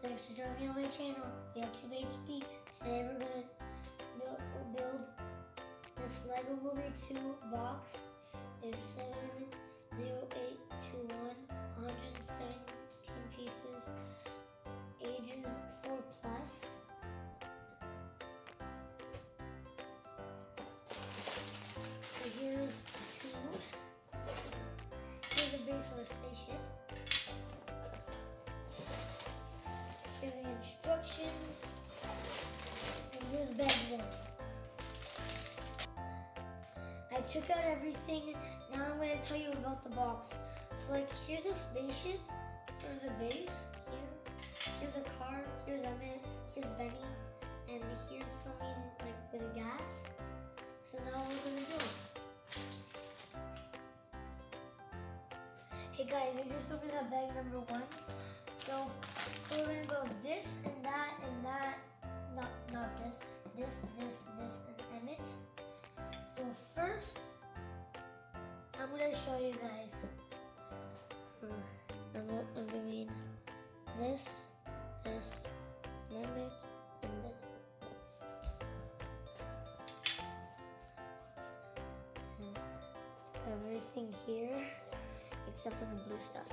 Thanks for joining me on my channel, TheoTube HD. Today we're gonna build, build this Lego Movie 2 box. Is 70821, 117 pieces, ages 4 plus. Took out everything. Now I'm going to tell you about the box. So like here's a spaceship for the base. Here. Here's a car. Here's Emmet. Here's Benny. And here's something like with a gas. So now we're going to do. Hey guys, I just opened up bag number one. So, so we're gonna go this and that and that. Not, not this. This. So first, I'm gonna show you guys. I'm, I'm doing this, this, Emmet, and this. Uh, everything here except for the blue stuff.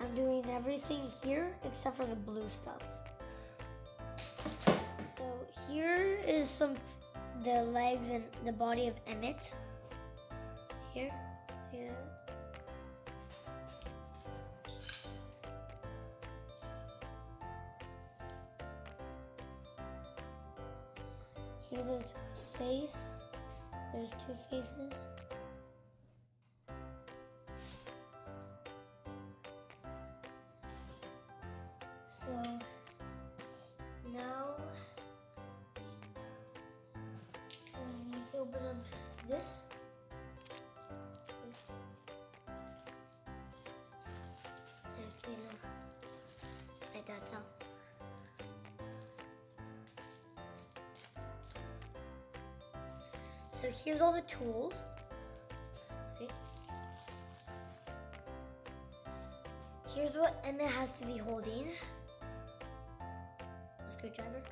I'm doing everything here except for the blue stuff. So here is some the legs and the body of Emmet. Here, see that? Here's his face. There's two faces. So here's all the tools. See? Here's what Emma has to be holding. A screwdriver.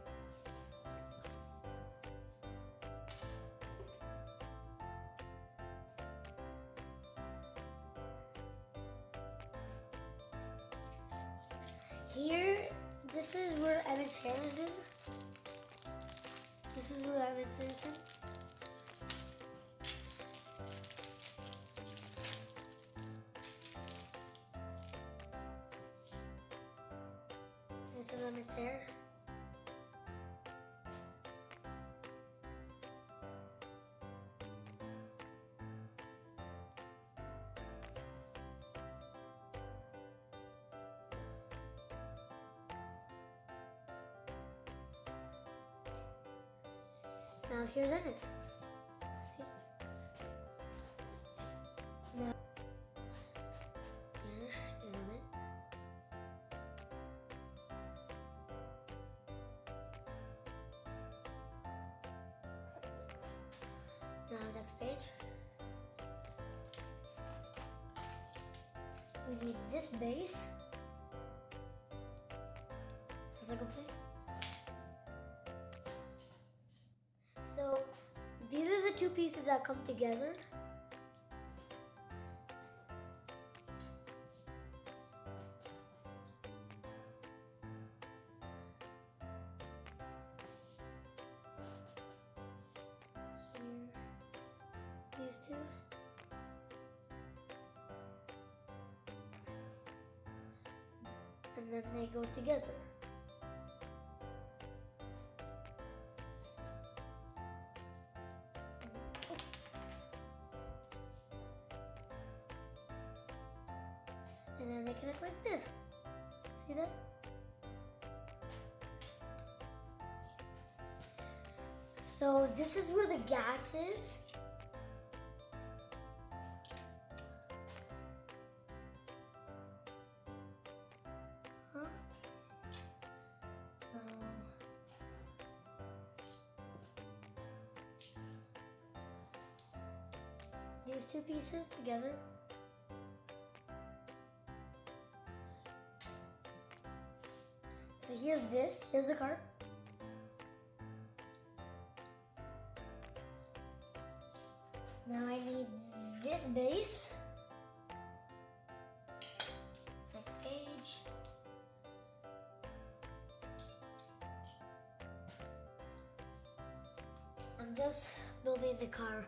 Here, this is where Emmet's hair is in. This is where Emmet's hair is in. Now here's Emmet. See? Now here is Emmet. Now next page. We need this base. Does that go place? Pieces that come together. These two. And then they go together. Connect like this. See that? So this is where the gas is. Um, these two pieces together this. Here's the car. Now I need this base. Next. I'm just building the car.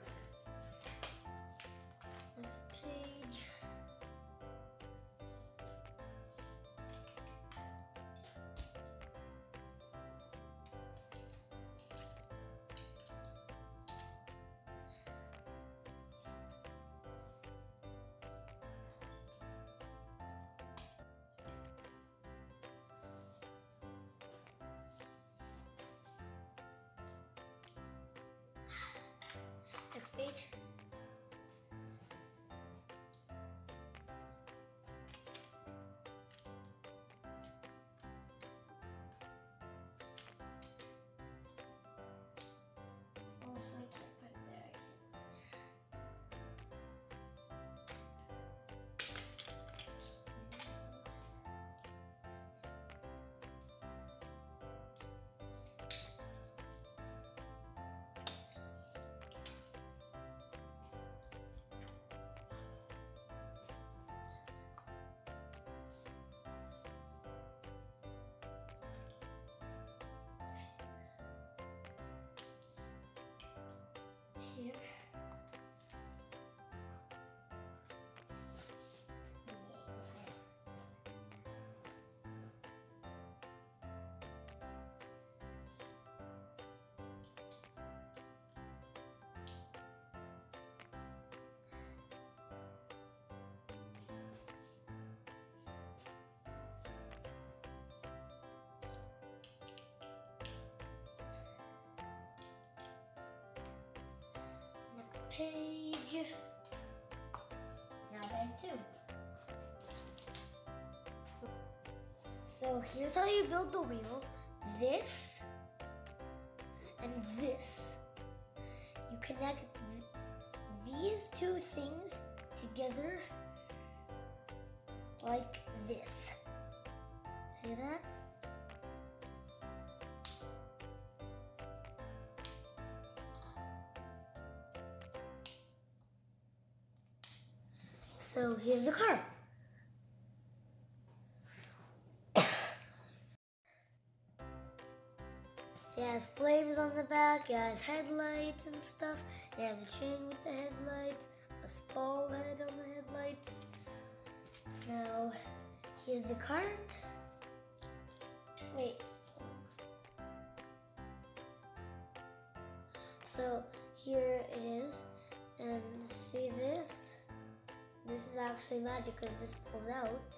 Page. Now bag two. So here's how you build the wheel. This and this. You connect th- these two things together like this. See that? So here's the car. It has flames on the back, it has headlights and stuff. It has a chain with the headlights, a skull head on the headlights. Now, here's the cart. Wait. So, here it is. And see this? This is actually magic because this pulls out.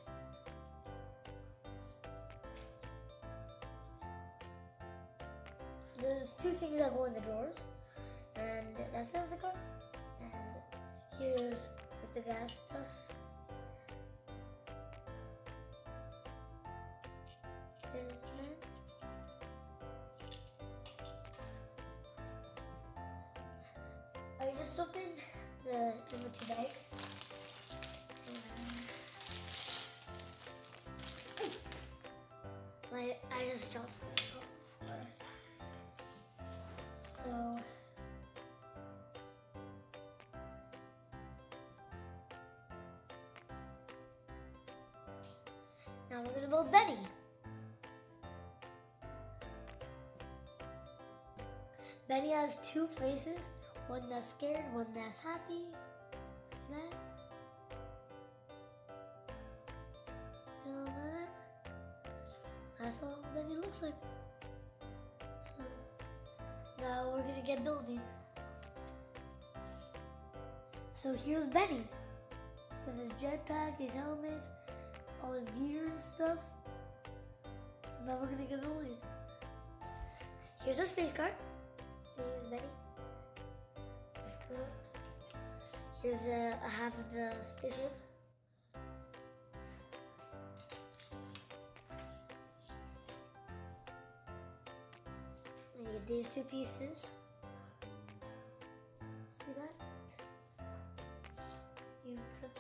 There's two things that go in the drawers, and that's the other car. And here's with the gas stuff. That? I just opened the number two bag. I just dropped the floor. So. Now we're gonna build Benny. Benny has two faces, one that's scared, one that's happy. See that? See all that? That's all Benny looks like. So now we're gonna get building. So here's Benny with his jetpack, his helmet, all his gear and stuff. So now we're gonna get building. Here's our space car. See, here's Benny. Here's a, uh, a half of the spaceship. These two pieces. See that? You put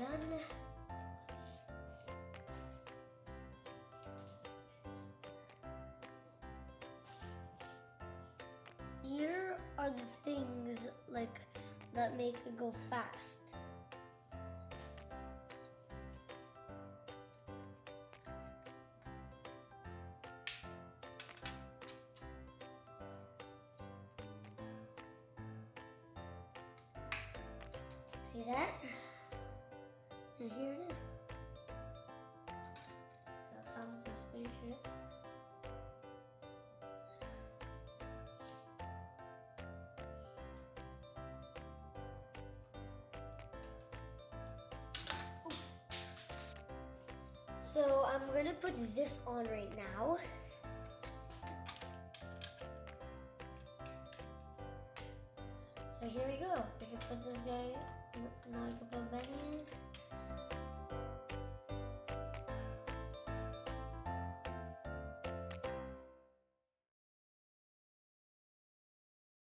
on. Here are the things like that make it go fast. See that? And here it is. That sounds spaceship. So I'm gonna put this on right now. So here we go. We can put this guy, now I can put Benny in.